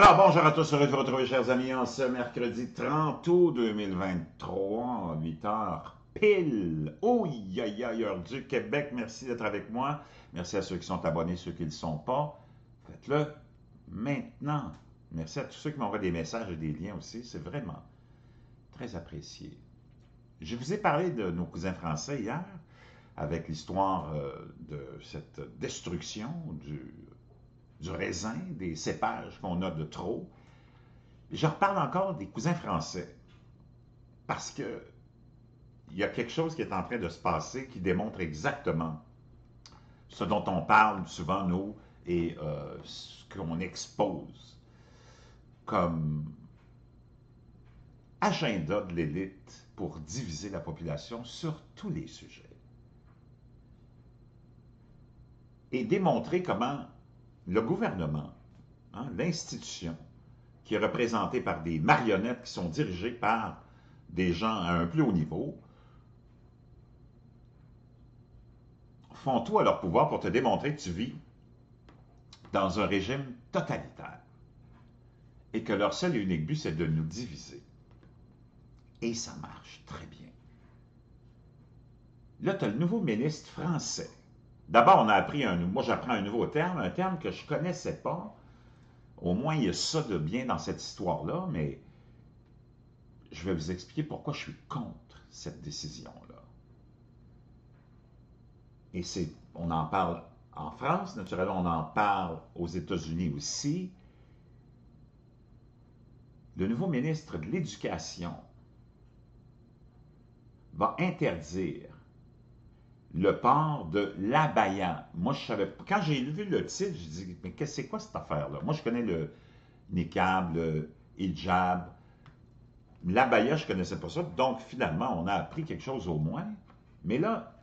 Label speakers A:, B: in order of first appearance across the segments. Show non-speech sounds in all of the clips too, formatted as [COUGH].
A: Alors, bonjour à tous, heureux de vous retrouver, chers amis, en ce mercredi 30 août 2023, 8 heures pile. Oh, aïe, aïe, heure du Québec. Merci d'être avec moi. Merci à ceux qui sont abonnés, ceux qui ne le sont pas. Faites-le maintenant. Merci à tous ceux qui m'envoient des messages et des liens aussi. C'est vraiment très apprécié. Je vous ai parlé de nos cousins français hier, avec l'histoire euh, de cette destruction du du raisin, des cépages qu'on a de trop. Je reparle encore des cousins français parce que il y a quelque chose qui est en train de se passer qui démontre exactement ce dont on parle souvent, nous, et euh, ce qu'on expose comme agenda de l'élite pour diviser la population sur tous les sujets. Et démontrer comment le gouvernement, hein, l'institution, qui est représentée par des marionnettes qui sont dirigées par des gens à un plus haut niveau, font tout à leur pouvoir pour te démontrer que tu vis dans un régime totalitaire et que leur seul et unique but, c'est de nous diviser. Et ça marche très bien. Là, tu as le nouveau ministre français D'abord, on a appris un... Moi, j'apprends un nouveau terme, un terme que je ne connaissais pas. Au moins, il y a ça de bien dans cette histoire-là, mais je vais vous expliquer pourquoi je suis contre cette décision-là. Et c'est, on en parle en France, naturellement, on en parle aux États-Unis aussi. Le nouveau ministre de l'Éducation va interdire le port de l'abaya. Moi, je savais Quand j'ai vu le titre, je dis mais qu'est-ce c'est quoi cette affaire-là? Moi, je connais le niqab, le hijab. L'abaya, je ne connaissais pas ça. Donc, finalement, on a appris quelque chose au moins. Mais là,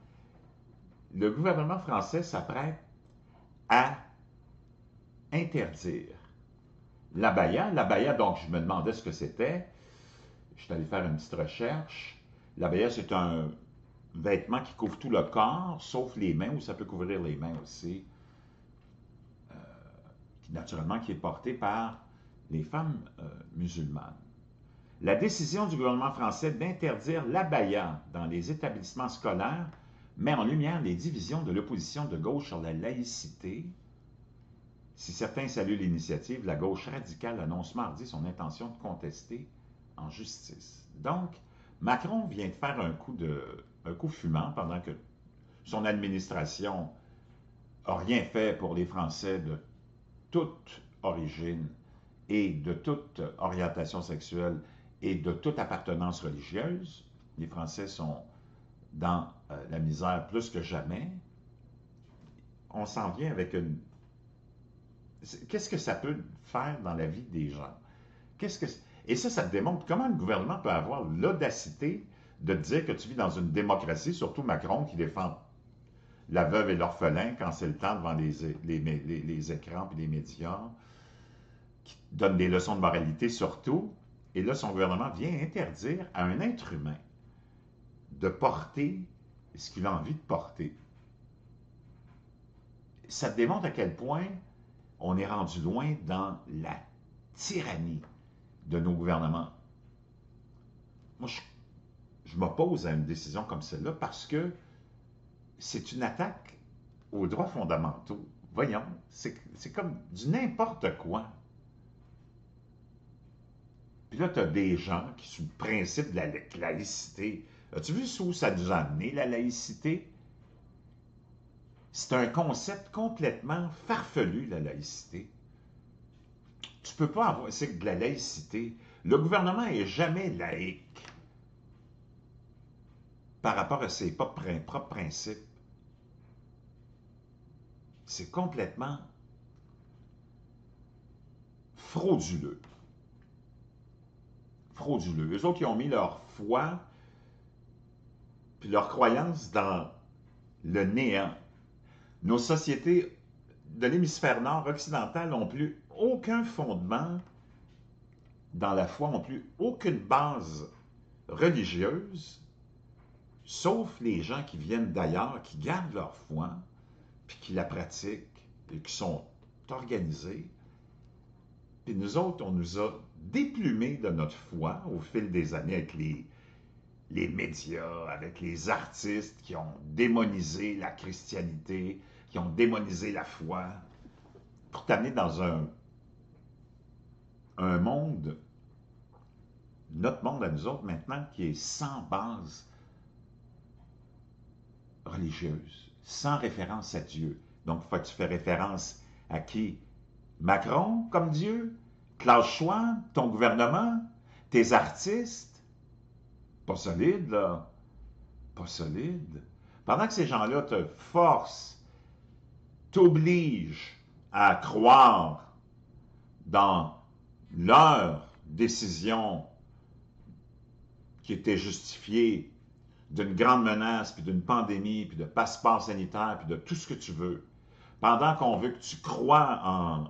A: le gouvernement français s'apprête à interdire l'abaya. L'abaya, donc, je me demandais ce que c'était. Je suis allé faire une petite recherche. L'abaya, c'est un, vêtement qui couvre tout le corps, sauf les mains, ou ça peut couvrir les mains aussi, euh, naturellement qui est porté par les femmes euh, musulmanes. La décision du gouvernement français d'interdire l'abaya dans les établissements scolaires met en lumière les divisions de l'opposition de gauche sur la laïcité. Si certains saluent l'initiative, la gauche radicale annonce mardi son intention de contester en justice. Donc, Macron vient de faire un coup de un coup fumant pendant que son administration n'a rien fait pour les Français de toute origine et de toute orientation sexuelle et de toute appartenance religieuse. Les Français sont dans euh, la misère plus que jamais. On s'en vient avec une... Qu'est-ce que ça peut faire dans la vie des gens? Qu'est-ce que... Et ça, ça démontre comment le gouvernement peut avoir l'audacité de dire que tu vis dans une démocratie, surtout Macron qui défend la veuve et l'orphelin quand c'est le temps devant les, les, écrans et les médias, qui donne des leçons de moralité surtout. Et là, son gouvernement vient interdire à un être humain de porter ce qu'il a envie de porter. Ça démontre à quel point on est rendu loin dans la tyrannie de nos gouvernements. Moi, je je m'oppose à une décision comme celle-là parce que c'est une attaque aux droits fondamentaux. Voyons, c'est comme du n'importe quoi. Puis là, tu as des gens qui, sous le principe de la laïcité, as-tu vu où ça nous a amené, la laïcité? C'est un concept complètement farfelu, la laïcité. Tu peux pas avoir, c'est de la laïcité. Le gouvernement est jamais laïque par rapport à ses propres principes. C'est complètement frauduleux. Frauduleux. Eux autres, ils ont mis leur foi puis leur croyance dans le néant. Nos sociétés de l'hémisphère nord occidental n'ont plus aucun fondement dans la foi, n'ont plus aucune base religieuse sauf les gens qui viennent d'ailleurs, qui gardent leur foi, puis qui la pratiquent, et qui sont organisés. Puis nous autres, on nous a déplumés de notre foi au fil des années avec les, les médias, avec les artistes qui ont démonisé la christianité, qui ont démonisé la foi, pour t'amener dans un, un monde, notre monde à nous autres maintenant, qui est sans base religieuse, sans référence à Dieu. Donc, faut que tu fais référence à qui? Macron comme Dieu? Klaus Schwab, ton gouvernement? Tes artistes? Pas solide, là. Pas solide. Pendant que ces gens-là te forcent, t'obligent à croire dans leur décision qui était justifiée d'une grande menace, puis d'une pandémie, puis de passeport sanitaire, puis de tout ce que tu veux, pendant qu'on veut que tu crois en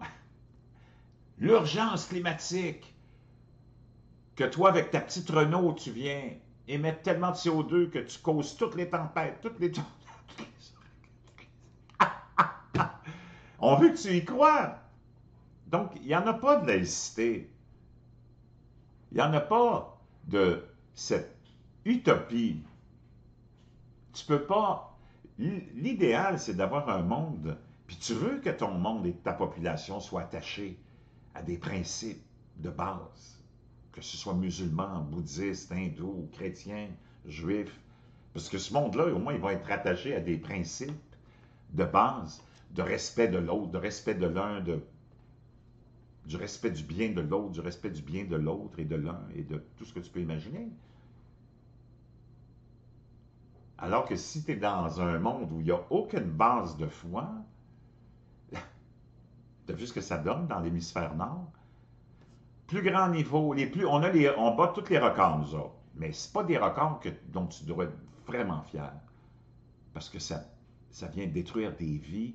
A: [LAUGHS] l'urgence climatique, que toi, avec ta petite Renault, tu viens émettre tellement de CO2 que tu causes toutes les tempêtes, toutes les... [LAUGHS] [LAUGHS] On veut que tu y crois. Donc, il n'y en a pas de laïcité. Il n'y en a pas de cette utopie. Tu peux pas... L'idéal, c'est d'avoir un monde, puis tu veux que ton monde et ta population soient attachés à des principes de base, que ce soit musulman, bouddhiste, hindou, chrétien, juif, parce que ce monde-là, au moins, il va être attaché à des principes de base, de respect de l'autre, de respect de l'un, de du respect du bien de l'autre, du respect du bien de l'autre et de l'un et de tout ce que tu peux imaginer. Alors que si tu es dans un monde où il n'y a aucune base de foi, [LAUGHS] tu as vu ce que ça donne dans l'hémisphère nord? Plus grand niveau, les plus, on, bat tous les records, nous autres. Mais ce pas des records dont tu dois être vraiment fier. Parce que ça, ça vient détruire des vies.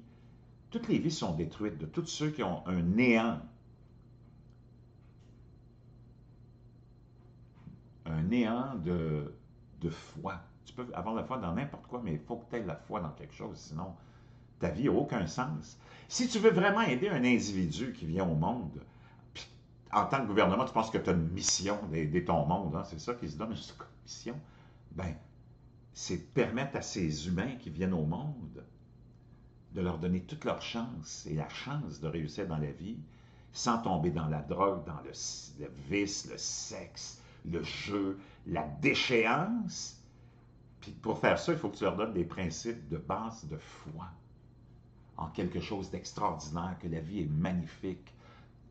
A: Toutes les vies sont détruites de tous ceux qui ont un néant un néant de foi. Tu peux avoir la foi dans n'importe quoi, mais il faut que tu aies la foi dans quelque chose, sinon ta vie n'a aucun sens. Si tu veux vraiment aider un individu qui vient au monde, en tant que gouvernement, tu penses que tu as une mission d'aider ton monde, hein, c'est ça qui se donne une mission, ben, c'est permettre à ces humains qui viennent au monde de leur donner toute leur chance et la chance de réussir dans la vie sans tomber dans la drogue, dans le vice, le sexe, le jeu, la déchéance. Puis pour faire ça, il faut que tu leur donnes des principes de base de foi en quelque chose d'extraordinaire, que la vie est magnifique,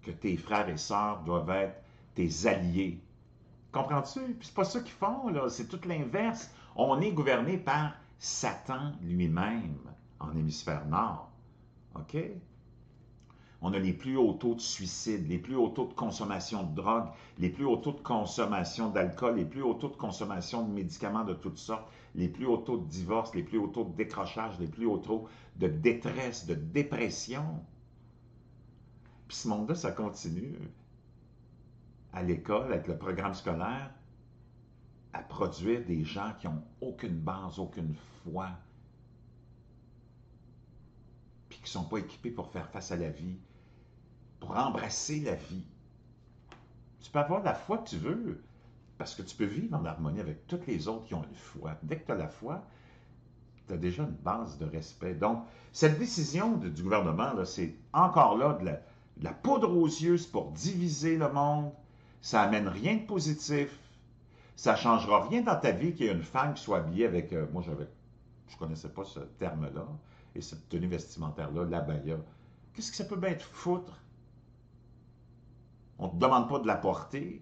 A: que tes frères et sœurs doivent être tes alliés. Comprends-tu? Puis c'est pas ça qu'ils font, là. C'est tout l'inverse. On est gouverné par Satan lui-même en hémisphère nord. OK? On a les plus hauts taux de suicide, les plus hauts taux de consommation de drogue, les plus hauts taux de consommation d'alcool, les plus hauts taux de consommation de médicaments de toutes sortes, les plus hauts taux de divorce, les plus hauts taux de décrochage, les plus hauts taux de détresse, de dépression. Puis ce monde-là, ça continue à l'école, avec le programme scolaire, à produire des gens qui n'ont aucune base, aucune foi, puis qui ne sont pas équipés pour faire face à la vie, pour embrasser la vie. Tu peux avoir la foi que tu veux, parce que tu peux vivre en harmonie avec toutes les autres qui ont une foi. Dès que tu as la foi, tu as déjà une base de respect. Donc, cette décision du gouvernement, c'est encore là de la, poudre aux yeux pour diviser le monde. Ça amène rien de positif. Ça changera rien dans ta vie qu'il y ait une femme qui soit habillée avec... Euh, moi, j'avais, je connaissais pas ce terme-là, et cette tenue vestimentaire-là, l'abaya. Qu'est-ce que ça peut bien être foutre? On ne te demande pas de la porter.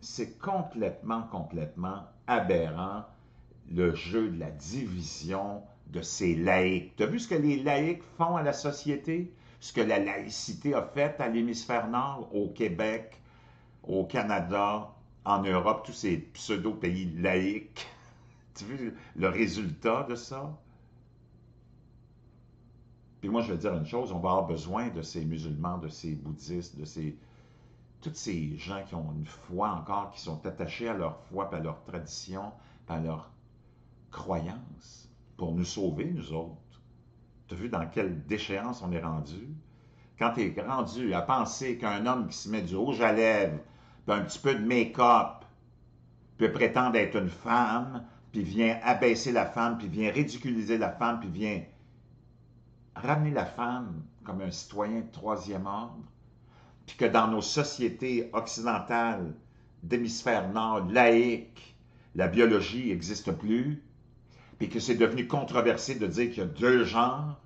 A: C'est complètement, complètement aberrant le jeu de la division de ces laïcs. Tu as vu ce que les laïcs font à la société? Ce que la laïcité a fait à l'hémisphère nord, au Québec, au Canada, en Europe, tous ces pseudo-pays laïcs. [LAUGHS] tu vu le résultat de ça? Puis moi, je vais dire une chose, on va avoir besoin de ces musulmans, de ces bouddhistes, de ces tous ces gens qui ont une foi encore, qui sont attachés à leur foi, à leur tradition, à leur croyance, pour nous sauver, nous autres. Tu as vu dans quelle déchéance on est rendu? quand tu es rendu à penser qu'un homme qui se met du rouge à lèvres, puis un petit peu de make-up, peut prétendre être une femme, puis vient abaisser la femme, puis vient ridiculiser la femme, puis vient ramener la femme comme un citoyen de troisième ordre, puis que dans nos sociétés occidentales d'hémisphère nord, laïques, la biologie n'existe plus, puis que c'est devenu controversé de dire qu'il y a deux genres,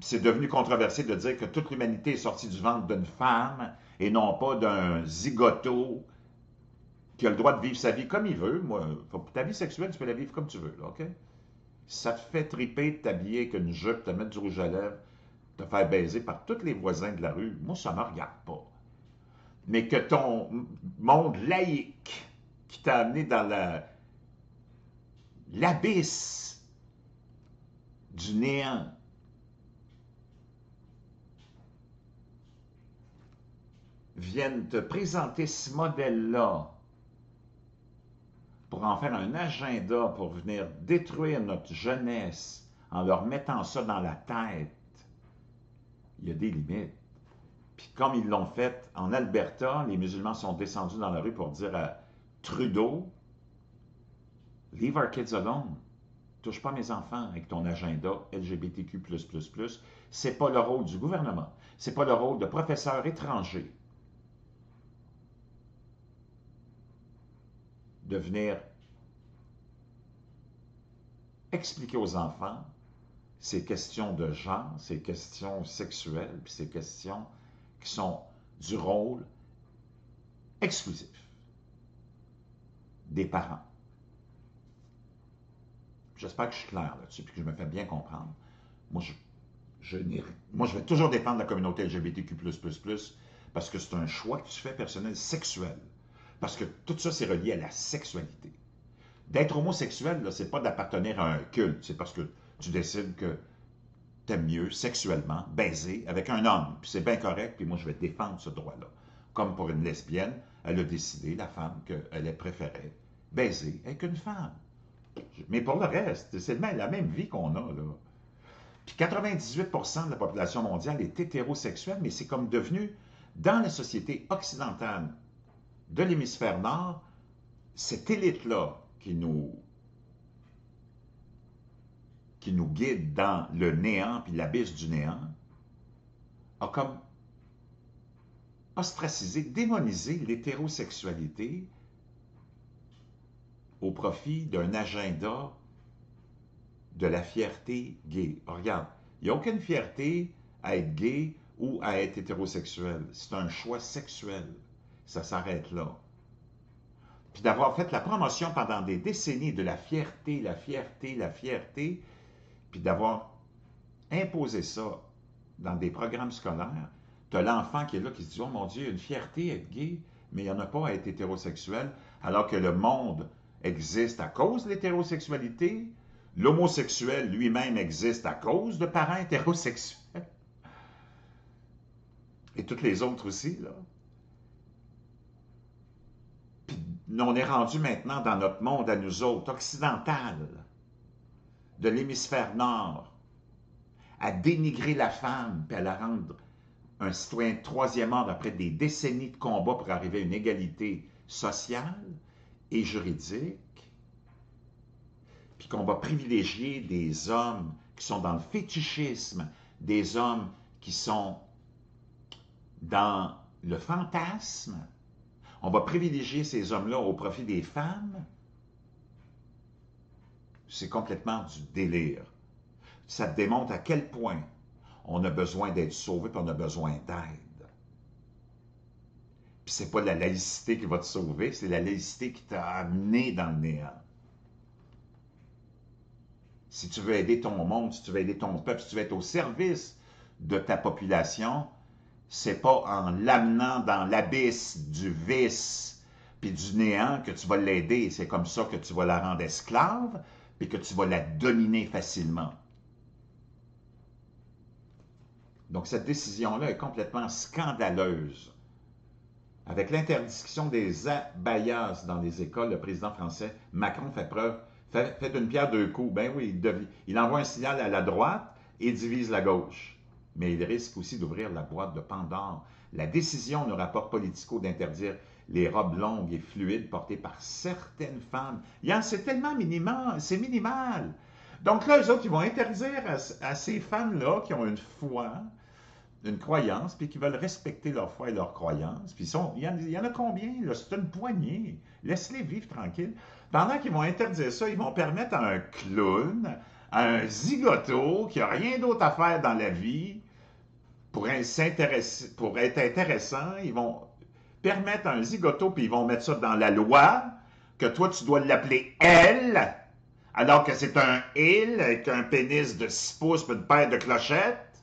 A: c'est devenu controversé de dire que toute l'humanité est sortie du ventre d'une femme et non pas d'un zigoto qui a le droit de vivre sa vie comme il veut. Moi, ta vie sexuelle, tu peux la vivre comme tu veux, là, OK? Ça te fait triper de t'habiller avec une jupe, te mettre du rouge à lèvres, te faire baiser par tous les voisins de la rue, moi, ça ne me regarde pas. Mais que ton monde laïque qui t'a amené dans la l'abysse du néant, vienne te présenter ce modèle-là pour en faire un agenda pour venir détruire notre jeunesse en leur mettant ça dans la tête, il y a des limites. Puis comme ils l'ont fait en Alberta, les musulmans sont descendus dans la rue pour dire à Trudeau, Leave our kids alone. Touche pas mes enfants avec ton agenda LGBTQ++. C'est pas le rôle du gouvernement. C'est pas le rôle de professeurs étrangers de venir expliquer aux enfants ces questions de genre, ces questions sexuelles, puis ces questions qui sont du rôle exclusif des parents. J'espère que je suis clair là-dessus, puis que je me fais bien comprendre. Moi, je, moi, je vais toujours défendre la communauté LGBTQ++, parce que c'est un choix que tu fais personnel sexuel. Parce que tout ça, c'est relié à la sexualité. D'être homosexuel, ce n'est pas d'appartenir à un culte. C'est parce que tu décides que tu aimes mieux sexuellement baiser avec un homme. Puis c'est bien correct, puis moi, je vais défendre ce droit-là. Comme pour une lesbienne, elle a décidé, la femme, qu'elle préférait baiser avec une femme. Mais pour le reste, c'est la même vie qu'on a, là. Puis 98% de la population mondiale est hétérosexuelle, mais c'est comme devenu, dans la société occidentale, de l'hémisphère nord, cette élite-là qui nous, guide dans le néant puis l'abysse du néant, a comme ostracisé, démonisé l'hétérosexualité au profit d'un agenda de la fierté gay. regarde, il n'y a aucune fierté à être gay ou à être hétérosexuel. C'est un choix sexuel ça s'arrête là. Puis d'avoir fait la promotion pendant des décennies de la fierté, la fierté, la fierté, puis d'avoir imposé ça dans des programmes scolaires, tu l'enfant qui est là qui se dit Oh mon Dieu, une fierté être gay, mais il n'y en a pas à être hétérosexuel, alors que le monde existe à cause de l'hétérosexualité, l'homosexuel lui-même existe à cause de parents hétérosexuels, et toutes les autres aussi, là. On est rendu maintenant dans notre monde à nous autres, occidental, de l'hémisphère nord, à dénigrer la femme, puis à la rendre un citoyen troisième ordre après des décennies de combat pour arriver à une égalité sociale et juridique, puis qu'on va privilégier des hommes qui sont dans le fétichisme, des hommes qui sont dans le fantasme, on va privilégier ces hommes-là au profit des femmes, c'est complètement du délire. Ça démontre à quel point on a besoin d'être sauvé, puis on a besoin d'aide. Puis c'est pas la laïcité qui va te sauver, c'est la laïcité qui t'a amené dans le néant. Si tu veux aider ton monde, si tu veux aider ton peuple, si tu veux être au service de ta population, c'est pas en l'amenant dans l'abysse du vice puis du néant que tu vas l'aider. C'est comme ça que tu vas la rendre esclave puis que tu vas la dominer facilement. Donc cette décision-là est complètement scandaleuse. Avec l'interdiction des abayas dans les écoles, le président français Macron fait preuve, fait, une pierre deux coups. Ben oui, il envoie un signal à la droite et divise la gauche. Mais il risque aussi d'ouvrir la boîte de Pandore. La décision d'un rapport politico d'interdire les robes longues et fluides portées par certaines femmes, c'est tellement minimal, c'est minimal. Donc là, eux autres, ils vont interdire à, ces femmes-là qui ont une foi, une croyance, puis qui veulent respecter leur foi et leur croyance. Puis il, y en, a combien? C'est une poignée. Laisse-les vivre tranquilles. Pendant qu'ils vont interdire ça, ils vont permettre à un clown, à un zigoto qui n'a rien d'autre à faire dans la vie, pour, être intéressant, ils vont permettre un zigoto, puis ils vont mettre ça dans la loi, que toi, tu dois l'appeler elle, alors que c'est un il avec un pénis de 6 pouces et une paire de clochettes,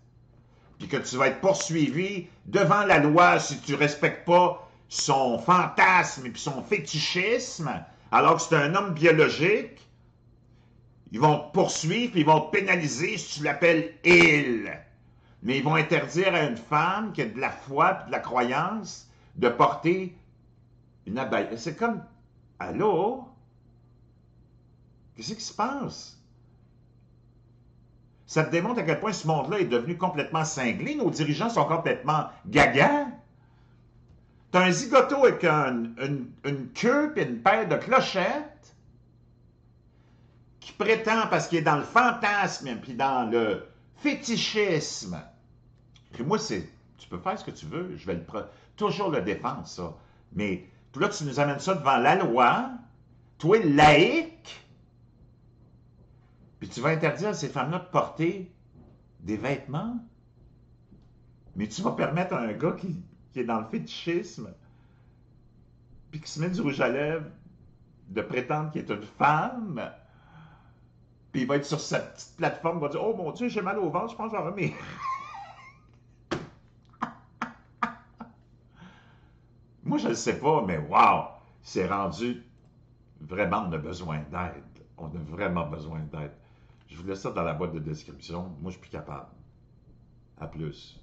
A: puis que tu vas être poursuivi devant la loi si tu ne respectes pas son fantasme et puis son fétichisme, alors que c'est un homme biologique, ils vont te poursuivre puis ils vont te pénaliser si tu l'appelles il. Mais ils vont interdire à une femme qui a de la foi et de la croyance de porter une abeille. C'est comme, allô? Qu'est-ce qui se passe? Ça te démontre à quel point ce monde-là est devenu complètement cinglé. Nos dirigeants sont complètement gaga. T'as un zigoto avec une, queue et une paire de clochettes qui prétend, parce qu'il est dans le fantasme puis dans le fétichisme. Puis moi, c'est, tu peux faire ce que tu veux, je vais le, toujours le défendre, ça. Mais là, tu nous amènes ça devant la loi, toi, laïque, puis tu vas interdire à ces femmes-là de porter des vêtements. Mais tu vas permettre à un gars qui, est dans le fétichisme, puis qui se met du rouge à lèvres, de prétendre qu'il est une femme, puis il va être sur sa petite plateforme, il va dire « Oh mon Dieu, j'ai mal au ventre, je pense que j'en remets. Moi, je ne sais pas, mais wow, c'est rendu vraiment, on a besoin d'aide. On a vraiment besoin d'aide. Je vous laisse ça dans la boîte de description. Moi, je suis plus capable. À plus.